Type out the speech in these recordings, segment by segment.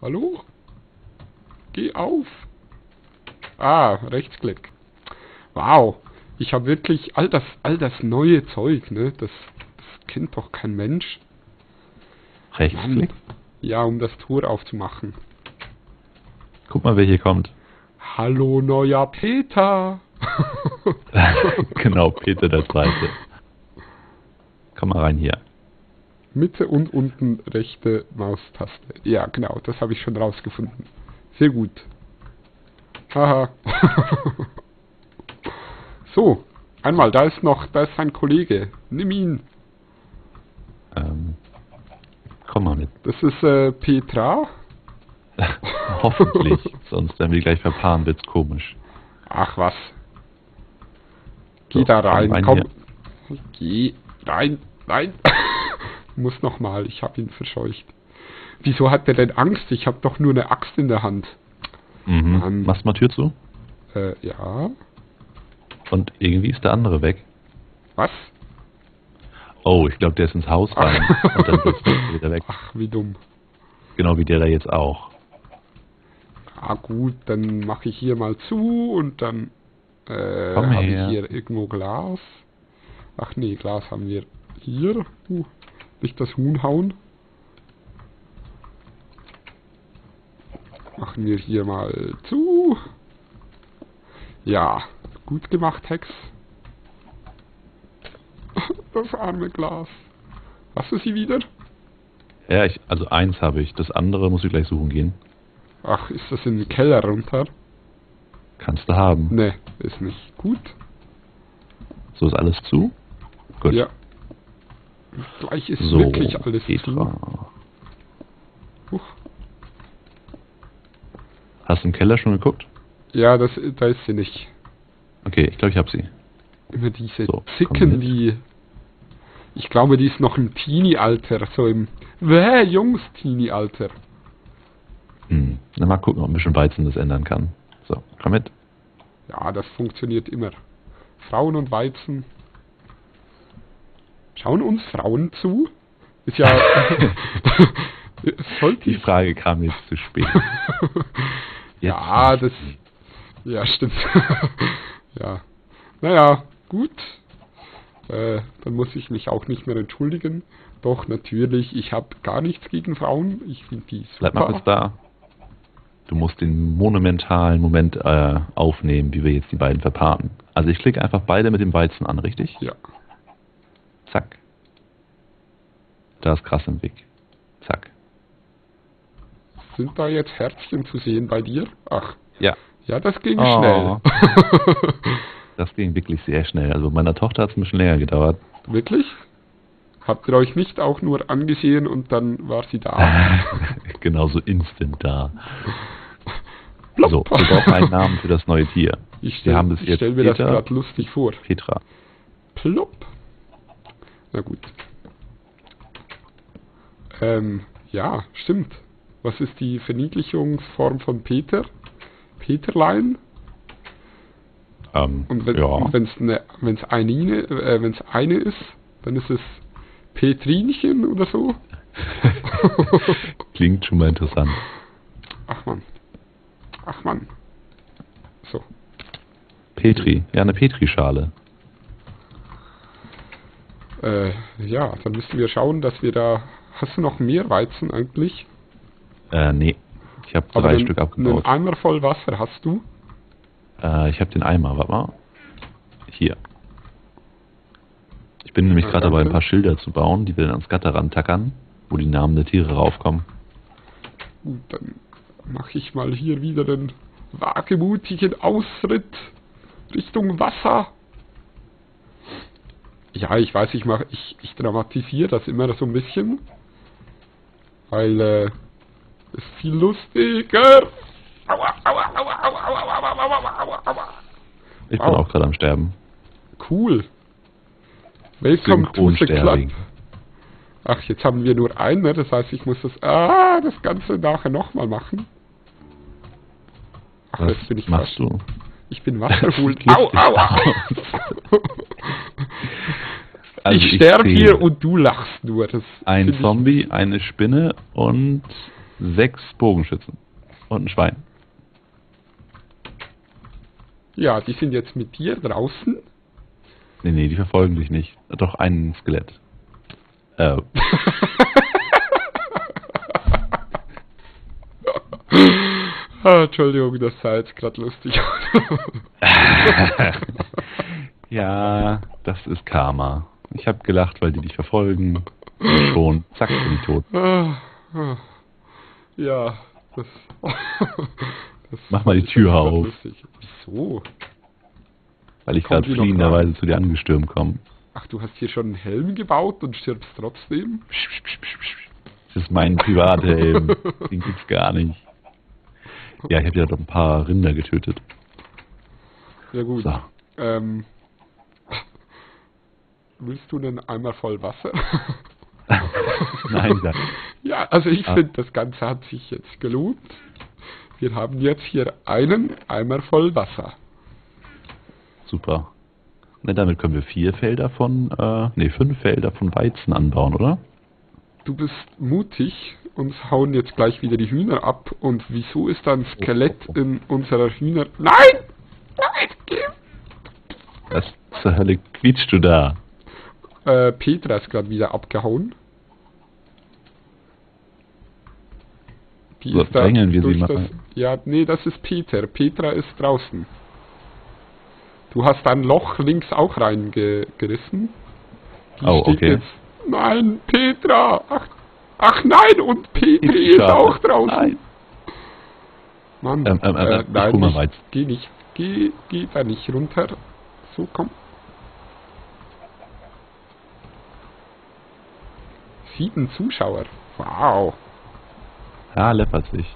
Hallo? Geh auf. Ah, Rechtsklick. Wow. Ich habe wirklich all das, all das neue Zeug, ne? Das, das kennt doch kein Mensch. Rechtsklick? Ja, um das Tor aufzumachen. Guck mal, wer hier kommt. Hallo, neuer Peter. genau, Peter der Zweite. Komm mal rein hier. Mitte und unten rechte Maustaste. Ja, genau, das habe ich schon rausgefunden. Sehr gut. Haha. so, einmal, da ist noch, da ist ein Kollege. Nimm ihn. Ähm, komm mal mit. Das ist äh, Petra. Hoffentlich, sonst werden wir gleich verpaaren, wird's komisch. Ach was. Geh So, da rein, rein komm. Geh rein, nein. Muss noch mal, ich habe ihn verscheucht. Wieso hat der denn Angst? Ich habe doch nur eine Axt in der Hand. Mhm. Mann. Machst mal Tür zu? Äh, ja. Und irgendwie ist der andere weg. Was? Oh, ich glaube, der ist ins Haus rein. und dann ist er wieder weg. Ach, wie dumm. Genau wie der da jetzt auch. Ah gut, dann mache ich hier mal zu und dann äh, habe ich hier irgendwo Glas. Ach nee, Glas haben wir hier. Uh, nicht das Huhn hauen. Machen wir hier mal zu. Ja, gut gemacht, Hex. Das arme Glas. Hast du sie wieder? Ja, ich, also eins habe ich. Das andere muss ich gleich suchen gehen. Ach, ist das in den Keller runter? Kannst du haben. Ne, ist nicht. Gut. So ist alles zu? Gut. Ja. Gleich ist So, wirklich alles. Petra. Huch. Hast du im Keller schon geguckt? Ja, das, da ist sie nicht. Okay, ich glaube, ich habe sie. Immer diese So, Zicken, die... Ich glaube, die ist noch im Teenie-Alter, so im... Wäh, Jungs-Teenie-Alter. Hm. Na, mal gucken, ob ein bisschen Weizen das ändern kann. So, komm mit. Ja, das funktioniert immer. Frauen und Weizen. Schauen uns Frauen zu? Ist ja... Die. Frage kam jetzt zu spät. Jetzt Ja, das... Ja, stimmt. ja. Naja, gut. Äh, dann muss ich mich auch nicht mehr entschuldigen. Doch, natürlich, ich habe gar nichts gegen Frauen. Ich finde die Bleib mal kurz super. da. Du musst den monumentalen Moment äh, aufnehmen, wie wir jetzt die beiden verpaaren. Also ich klicke einfach beide mit dem Weizen an, richtig? Ja. Zack. Da ist krass im Weg. Zack. Sind da jetzt Herzchen zu sehen bei dir? Ach, Ja, ja, das ging Oh. schnell. das ging wirklich sehr schnell. Also meiner Tochter hat es ein bisschen länger gedauert. Wirklich? Habt ihr euch nicht auch nur angesehen und dann war sie da? Genauso instant da. Plopp. So, wir brauchen einen Namen für das neue Tier. Ich Wir stelle stell mir das Peter. gerade lustig vor. Petra. Plopp. Na gut. Ähm, ja, stimmt. Was ist die Verniedlichungsform von Peter? Peterlein? Ähm, Und wenn ja. es eine, wenn's eine, äh, wenn's eine ist, dann ist es Petrinchen oder so? Klingt schon mal interessant. Ach man. Ach man. So. Petri. Ja, eine Petri-Schale. Äh, ja, dann müssen wir schauen, dass wir da. Hast du noch mehr Weizen eigentlich? Äh, nee. Ich habe drei einen, Stück einen abgebaut. Eimer voll Wasser hast du? Äh, ich habe den Eimer, warte mal. Hier. Ich bin nämlich gerade dabei, ein paar Schilder zu bauen, die wir dann ans Gatter rantackern, wo die Namen der Tiere raufkommen. Gut, dann mache ich mal hier wieder den wagemutigen Ausritt Richtung Wasser. Ja, ich weiß, ich mache, ich, ich dramatisiere das immer so ein bisschen, weil äh, es ist viel lustiger. Aua, aua, aua, aua, aua, aua, aua, aua, aua. Ich bin auch gerade am Sterben. Cool. Welcome to the club. Ach, jetzt haben wir nur einen, ne? das heißt, ich muss das, ah, das Ganze nachher nochmal machen. Ach, Was jetzt bin ich machst fast- du? Ich bin wasserholt. Au, au, au. Also ich sterbe hier und du lachst nur. Das Ein find ich- Zombie, eine Spinne und sechs Bogenschützen und ein Schwein. Ja, die sind jetzt mit dir draußen. Nee, nee, die verfolgen dich nicht. Doch ein Skelett. Äh, ah, Entschuldigung, das sah jetzt gerade lustig aus. ja, das ist Karma. Ich habe gelacht, weil die dich verfolgen. Und schon, zack, bin ich tot. Ja, das, das Mach mal die Tür auf. Lustig. Wieso? Weil ich gerade fliehenderweise zu dir angestürmt komme. Ach, du hast hier schon einen Helm gebaut und stirbst trotzdem? Das ist mein Privathelm. Den gibt's gar nicht. Ja, ich habe ja doch ein paar Rinder getötet. Ja gut. So. Ähm, willst du einen Eimer voll Wasser? Nein, sag. ja, also ich Ah. finde, das Ganze hat sich jetzt gelohnt. Wir haben jetzt hier einen Eimer voll Wasser. Super. Ne, damit können wir vier Felder von, äh, nee, fünf Felder von Weizen anbauen, oder? Du bist mutig, uns hauen jetzt gleich wieder die Hühner ab. Und wieso ist da ein Skelett in unserer Hühner... Nein! Nein! Was zur Hölle quietschst du da? Äh, Petra ist gerade wieder abgehauen. Die So, drängeln wir sie durch mal. das, Ja, nee, das ist Peter. Petra ist draußen. Du hast ein Loch links auch reingerissen. Die Oh, okay. jetzt. Nein, Petra! Ach, ach nein, und Petri ist auch draußen. Nein. Mann, Ähm, ähm, ähm, ich nein, mal nicht, geh nicht. Geh, geh da nicht runter. So, komm. Sieben Zuschauer. Wow. Ja, läppert sich.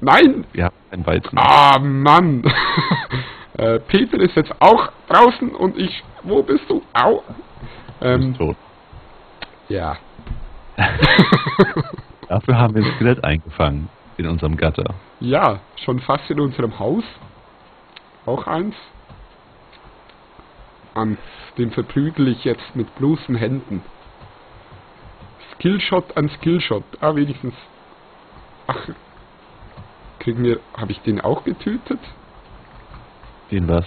Nein! Wir haben kein Weizen. Ah, Mann! äh, Peter ist jetzt auch draußen und ich... Wo bist du? Au! Du Ähm, bist tot. ja. Dafür haben wir ein Skelett eingefangen in unserem Gatter. Ja, schon fast in unserem Haus. Auch eins. An den verprügel ich jetzt mit bloßen Händen. Skillshot an Skillshot. Ah, wenigstens. Ach. Kriegen wir. Habe ich den auch getötet? Den was?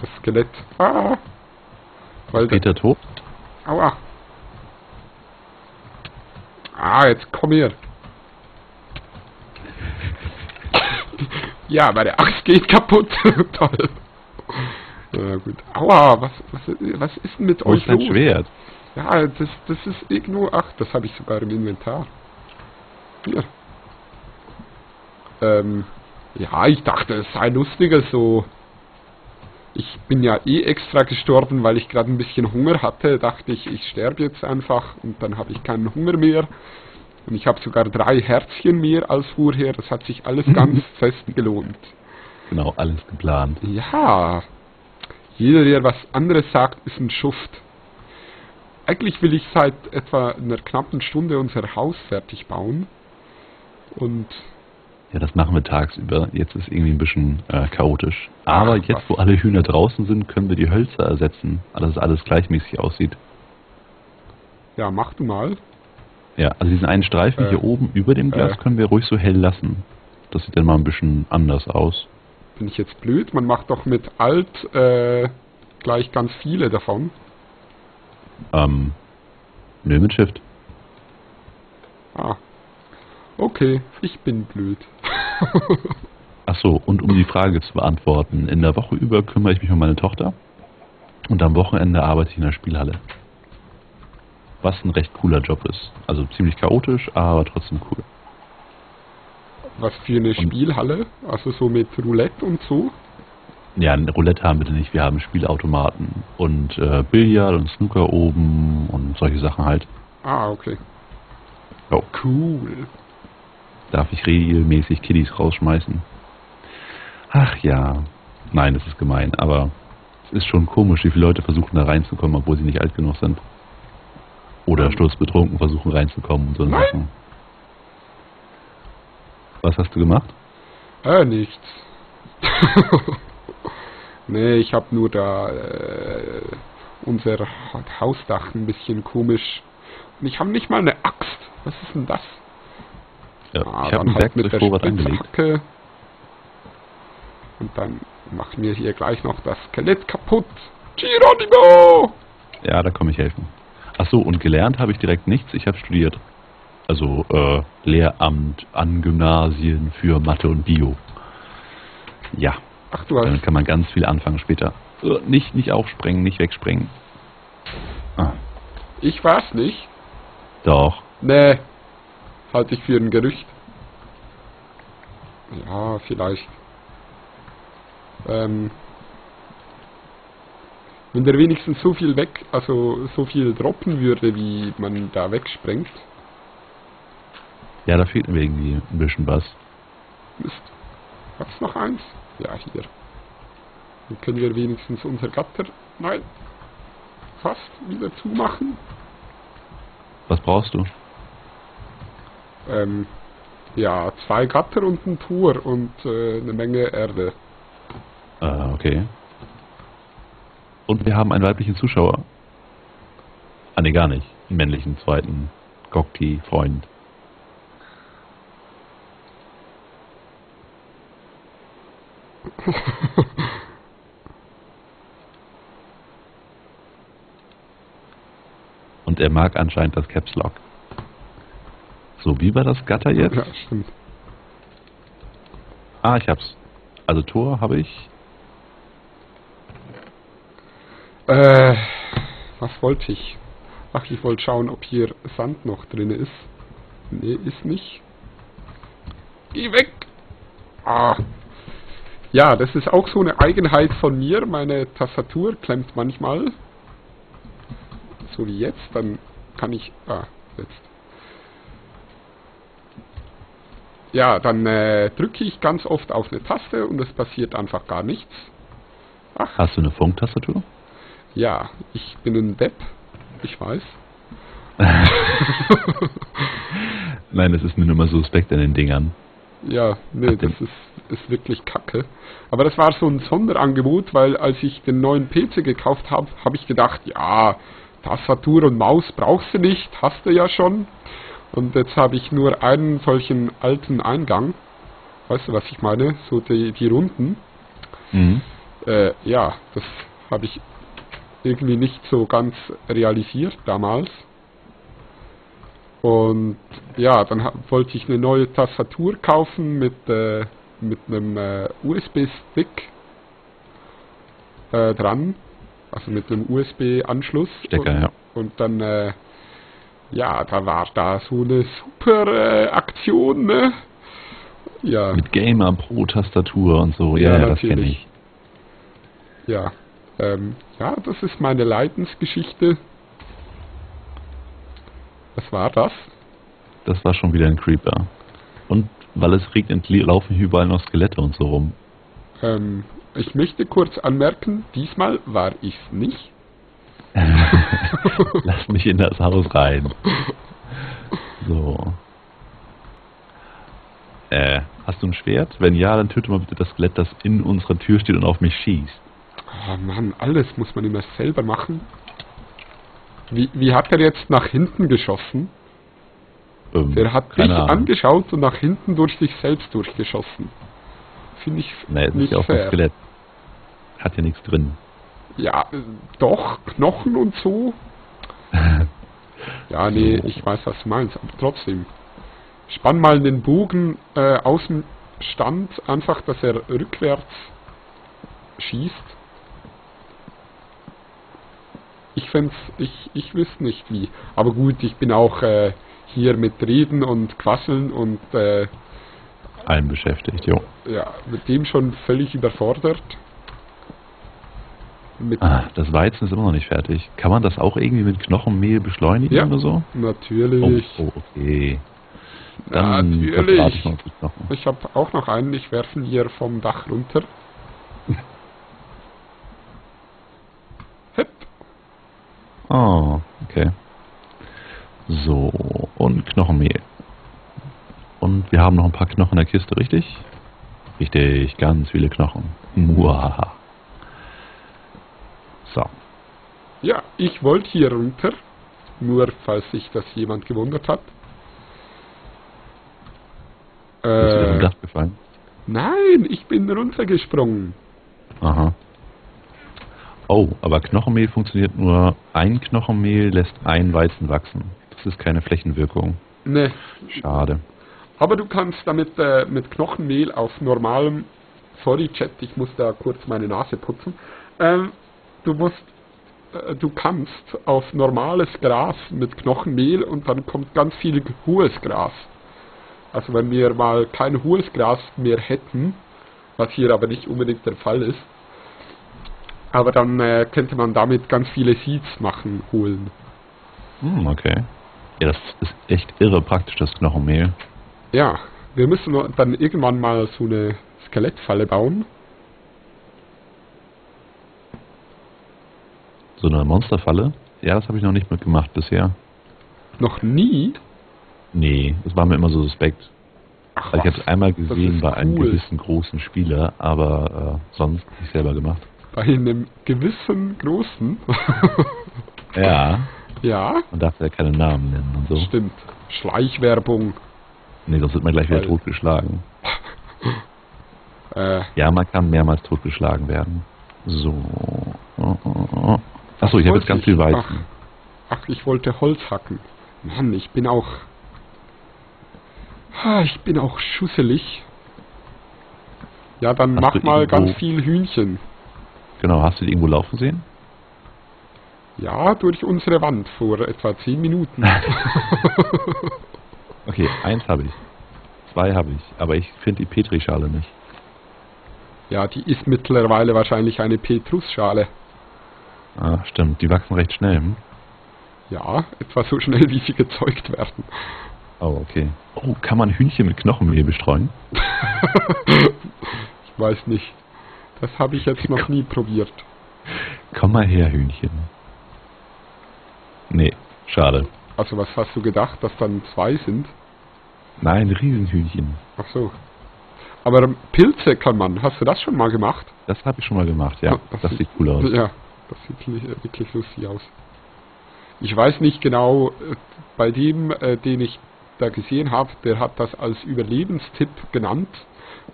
Das Skelett. Ah. Weil Peter tot? Aua. Ah, jetzt komm her. Ja, meine Axt geht kaputt. Toll. Ja, gut. Aua, was, was, was ist denn mit Wo euch ist dein los? Schwert? Ja, das, das ist irgendwo... Ach, das habe ich sogar im Inventar. Hier. Ähm, ja, ich dachte, es sei lustiger so. Ich bin ja eh extra gestorben, weil ich gerade ein bisschen Hunger hatte. Dachte ich, ich sterbe jetzt einfach und dann habe ich keinen Hunger mehr. Und ich habe sogar drei Herzchen mehr als vorher. Das hat sich alles ganz fest gelohnt. Genau, alles geplant. Ja. Jeder, der was anderes sagt, ist ein Schuft. Eigentlich will ich seit etwa einer knappen Stunde unser Haus fertig bauen. Und Ja, das machen wir tagsüber. Jetzt ist irgendwie ein bisschen äh, chaotisch. Aber Ach, jetzt, wo alle Hühner draußen sind, können wir die Hölzer ersetzen, dass alles gleichmäßig aussieht. ja, mach du mal. Ja, also diesen einen Streifen Äh, hier oben über dem Glas äh. können wir ruhig so hell lassen. Das sieht dann mal ein bisschen anders aus. Bin ich jetzt blöd? Man macht doch mit Alt äh, gleich ganz viele davon. Ähm, nö, mit Shift. Ah. Okay, ich bin blöd. Ach so, und um die Frage zu beantworten, in der Woche über kümmere ich mich um meine Tochter und am Wochenende arbeite ich in der Spielhalle. Was ein recht cooler Job ist. Also ziemlich chaotisch, aber trotzdem cool. Was für eine Spielhalle? Also so mit Roulette und so? Ja, ein Roulette haben wir nicht, wir haben Spielautomaten und äh, Billard und Snooker oben und solche Sachen halt. Ah, okay. Jo. Cool. Darf ich regelmäßig Kiddies rausschmeißen? Ach ja. Nein, das ist gemein, aber es ist schon komisch, wie viele Leute versuchen da reinzukommen, obwohl sie nicht alt genug sind. Oder Ähm. sturzbetrunken versuchen reinzukommen und so Nein. Sachen. Was hast du gemacht? Äh, nichts. nee, ich hab nur da äh, unser Ha- Hausdach ein bisschen komisch. Und ich habe nicht mal eine Axt. Was ist denn das? Ja, Ah, ich habe ein halt mit der. Spitzhacke. Und dann machen wir hier gleich noch das Skelett kaputt. Geronimo! Ja, da komme ich helfen. Ach so, und gelernt habe ich direkt nichts. Ich habe studiert. Also äh, Lehramt an Gymnasien für Mathe und Bio. Ja, Ach, du damit hast... kann man ganz viel anfangen später. Äh, nicht, nicht aufsprengen, nicht wegsprengen. Ah, Ich weiß nicht. doch. Nee. Halte ich für ein Gerücht. Ja, vielleicht. Ähm, wenn der wenigstens so viel weg, also so viel droppen würde, wie man da wegsprengt. Ja, da fehlt mir irgendwie ein bisschen was. Mist. Hat's noch eins? Ja, hier. Dann können wir wenigstens unser Gatter, nein, fast wieder zumachen. Was brauchst du? Ähm, ja, zwei Gatter und ein Tor und äh, eine Menge Erde. Äh, okay. Und wir haben einen weiblichen Zuschauer. Ah, nee, gar nicht. Einen männlichen zweiten Gokti-Freund. Und er mag anscheinend das Caps Lock. So, wie war das Gatter jetzt? Ja, stimmt. Ah, ich hab's. Also Tor habe ich. Äh, was wollte ich? Ach, ich wollte schauen, ob hier Sand noch drin ist. Nee, ist nicht. Geh weg! Ah. Ja, das ist auch so eine Eigenheit von mir. Meine Tastatur klemmt manchmal. So wie jetzt, dann kann ich... Ah, jetzt. Ja, dann äh, drücke ich ganz oft auf eine Taste und es passiert einfach gar nichts. Ach, Hast du eine Funktastatur? ja, ich bin ein Depp. Ich weiß. Nein, das ist mir nur mal suspekt an den Dingern. Ja, nee, das ist, ist wirklich kacke. Aber das war so ein Sonderangebot, weil als ich den neuen PC gekauft habe, habe ich gedacht, ja, Tastatur und Maus brauchst du nicht, hast du ja schon. Und jetzt habe ich nur einen solchen alten Eingang. Weißt du, was ich meine? So die, die Runden. Mhm. Äh, ja, das habe ich irgendwie nicht so ganz realisiert damals. Und ja, dann wollte ich eine neue Tastatur kaufen mit, äh, mit einem äh, USB-Stick äh, dran. Also mit einem USB-Anschluss. Stecker, ja. Und dann, äh, ja, da war da so eine super äh, Aktion, ne? Ja, Mit Gamer Pro Tastatur und so. Ja, Ja, ja, das kenne natürlich. ich. ja. Ähm, ja, das ist meine Leidensgeschichte. Was war das? Das war schon wieder ein Creeper. Und weil es regnet, laufen hier überall noch Skelette und so rum. Ähm, ich möchte kurz anmerken, diesmal war ich's nicht. Lass mich in das Haus rein. So. Äh, hast du ein Schwert? Wenn ja, dann töte mal bitte das Skelett, das in unserer Tür steht und auf mich schießt. Oh Mann, alles muss man immer selber machen. Wie, wie hat er jetzt nach hinten geschossen? Ähm, Der hat dich Ahnung. angeschaut und nach hinten durch sich selbst durchgeschossen. Finde ich Nee, ist nicht ja auch ein fair. Skelett. Hat ja nichts drin. Ja, äh, doch, Knochen und so. Ja, nee, ich weiß, was du meinst, aber trotzdem. Spann mal den Bogen äh, aus dem Stand, einfach, dass er rückwärts schießt. Ich fänd's, ich, ich wüsste nicht wie. Aber gut, ich bin auch äh, hier mit Reden und Quasseln und äh, Allen beschäftigt, jo. ja, mit dem schon völlig überfordert. Mit, Ah, das Weizen ist immer noch nicht fertig. Kann man das auch irgendwie mit Knochenmehl beschleunigen Ja. oder so? Natürlich. oh okay. Dann Natürlich. ich. Ich habe auch noch einen, ich werfe ihn hier vom Dach runter. Oh, okay. So, und Knochenmehl. Und wir haben noch ein paar Knochen in der Kiste, richtig? Richtig, ganz viele Knochen. Muahaha. So, Ja, ich wollte hier runter. Nur falls sich das jemand gewundert hat. Bist du vom Äh, Dach gefallen? nein, ich bin runtergesprungen. Aha. Oh, aber Knochenmehl funktioniert nur, ein Knochenmehl lässt ein Weizen wachsen. Das ist keine Flächenwirkung. Ne, Schade. aber du kannst damit äh, mit Knochenmehl auf normalem, sorry Chat, ich muss da kurz meine Nase putzen, ähm, du musst, äh, du kannst auf normales Gras mit Knochenmehl und dann kommt ganz viel hohes Gras. Also wenn wir mal kein hohes Gras mehr hätten, was hier aber nicht unbedingt der Fall ist, aber dann äh, könnte man damit ganz viele Seeds machen, holen. Hm, okay. Ja, das ist echt irre praktisch, das Knochenmehl. Ja, wir müssen dann irgendwann mal so eine Skelettfalle bauen. So eine Monsterfalle? Ja, das habe ich noch nicht mitgemacht bisher. Noch nie? Nee, das war mir immer so suspekt. Ach, Also ich habe es einmal gesehen bei einem cool. gewissen großen Spieler, aber äh, sonst nicht selber gemacht. Bei einem gewissen großen. Ja, ja, man darf ja keine Namen nennen und so. stimmt. Schleichwerbung. Nee, sonst wird man gleich wieder Weil- totgeschlagen. Äh, Ja, man kann mehrmals totgeschlagen werden. So. Achso, ich habe jetzt ganz ich- viel Weizen. Ach, ich wollte Holz hacken. Mann, ich bin auch... Ich bin auch schusselig. Ja, dann Hast mach mal ganz viel Hühnchen. Genau, hast du die irgendwo laufen sehen? Ja, durch unsere Wand vor etwa 10 Minuten. Okay, eins habe ich. Zwei habe ich, aber ich finde die Petrischale nicht. ja, die ist mittlerweile wahrscheinlich eine Petrusschale. Ah, stimmt, die wachsen recht schnell. Hm? Ja, etwa so schnell, wie sie gezeugt werden. Oh, okay. Oh, kann man Hühnchen mit Knochenmehl bestreuen? Ich weiß nicht. Das habe ich jetzt noch nie probiert. Komm mal her, Hühnchen. Nee, schade. Also was hast du gedacht, dass dann zwei sind? Nein, Riesenhühnchen. Ach so. Aber Pilze kann man. Hast du das schon mal gemacht? Das habe ich schon mal gemacht, ja. Das Das sieht- sieht cool aus. Ja, das sieht li- wirklich lustig aus. Ich weiß nicht genau, äh, bei dem, äh, den ich da gesehen habe, der hat das als Überlebenstipp genannt.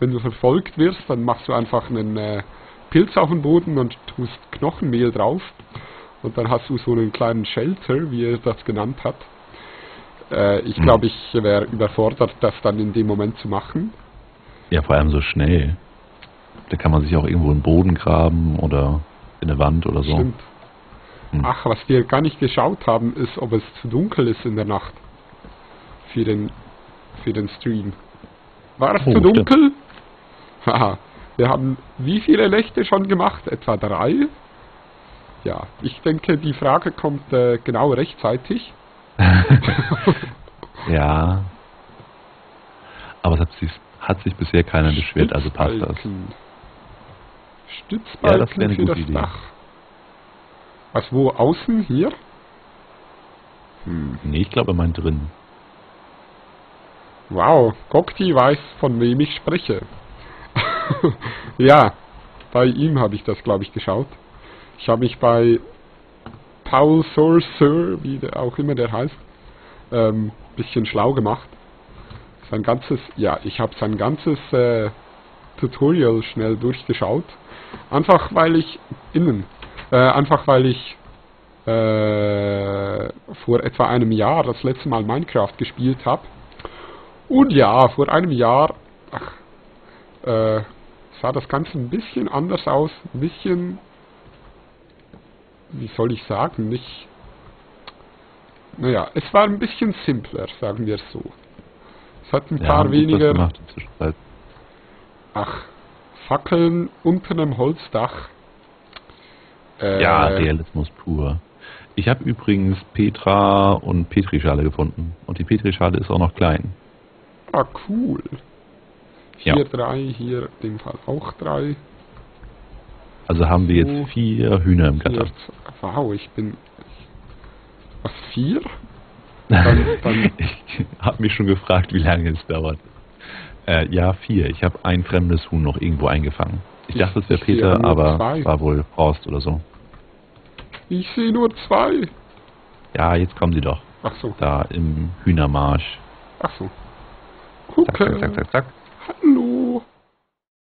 Wenn du verfolgt wirst, dann machst du einfach einen äh, Pilz auf den Boden und tust Knochenmehl drauf. Und dann hast du so einen kleinen Shelter, wie er das genannt hat. Äh, ich Hm. glaube, ich wäre überfordert, das dann in dem Moment zu machen. Ja, vor allem so schnell. Da kann man sich auch irgendwo in den Boden graben oder in eine Wand oder so. Stimmt. Hm. Ach, was wir gar nicht geschaut haben, ist, ob es zu dunkel ist in der Nacht. Für den, für den Stream. War es Oh, zu stimmt. Haha. Wir haben wie viele Nächte schon gemacht? Etwa drei? Ja, ich denke, die Frage kommt äh, genau rechtzeitig. ja. Aber es hat sich, hat sich bisher keiner beschwert, also passt das. Stützbalken. Ja, das wäre eine für gute das Idee. Dach. Was, wo? Außen? Hier? Hm. Nee, ich glaube, er meint drin. Wow, Gokti weiß, von wem ich spreche. ja, bei ihm habe ich das, glaube ich, geschaut. Ich habe mich bei Paul Sorcerer, wie der, auch immer der heißt, ähm, bisschen schlau gemacht. Sein ganzes, ja, ich habe sein ganzes äh, Tutorial schnell durchgeschaut. Einfach weil ich innen, äh, einfach weil ich äh, vor etwa einem Jahr das letzte Mal Minecraft gespielt habe. Und ja, vor einem Jahr ach, äh, sah das Ganze ein bisschen anders aus. Ein bisschen, wie soll ich sagen, nicht... Naja, es war ein bisschen simpler, sagen wir es so. Es hat ein Ja, paar weniger... gemacht. Ach, Fackeln unter einem Holzdach. Äh, Ja, Realismus pur. Ich habe übrigens Petra und Petrischale gefunden. Und die Petrischale ist auch noch klein. Ah, cool. Ja. Hier drei, hier in dem Fall auch drei. Also haben wir jetzt vier Hühner im Gatter. wow, ich bin... Was, vier? Dann- dann- ich habe mich schon gefragt, wie lange es dauert. Äh, ja, vier. Ich habe ein fremdes Huhn noch irgendwo eingefangen. Ich Ich- dachte, es wäre Peter, aber zwei. es war wohl Horst oder so. Ich sehe nur zwei. Ja, jetzt kommen sie doch. Ach so, Da im Hühnermarsch. ach so. Zack, zack, zack, zack, zack. Hallo.